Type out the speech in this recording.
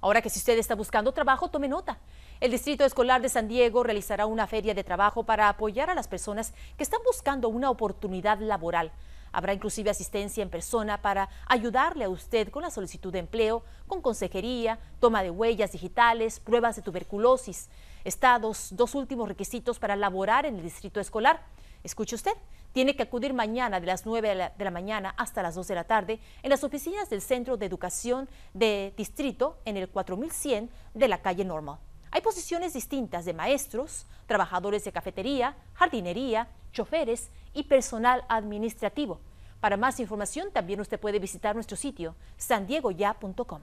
Ahora que si usted está buscando trabajo, tome nota. El Distrito Escolar de San Diego realizará una feria de trabajo para apoyar a las personas que están buscando una oportunidad laboral. Habrá inclusive asistencia en persona para ayudarle a usted con la solicitud de empleo, con consejería, toma de huellas digitales, pruebas de tuberculosis. Estados, dos últimos requisitos para laborar en el distrito escolar. Escuche usted, tiene que acudir mañana de las 9 de la, mañana hasta las 2 de la tarde en las oficinas del Centro de Educación de Distrito en el 4100 de la calle Normal. Hay posiciones distintas de maestros, trabajadores de cafetería, jardinería, choferes y personal administrativo. Para más información también usted puede visitar nuestro sitio sandiegoya.com.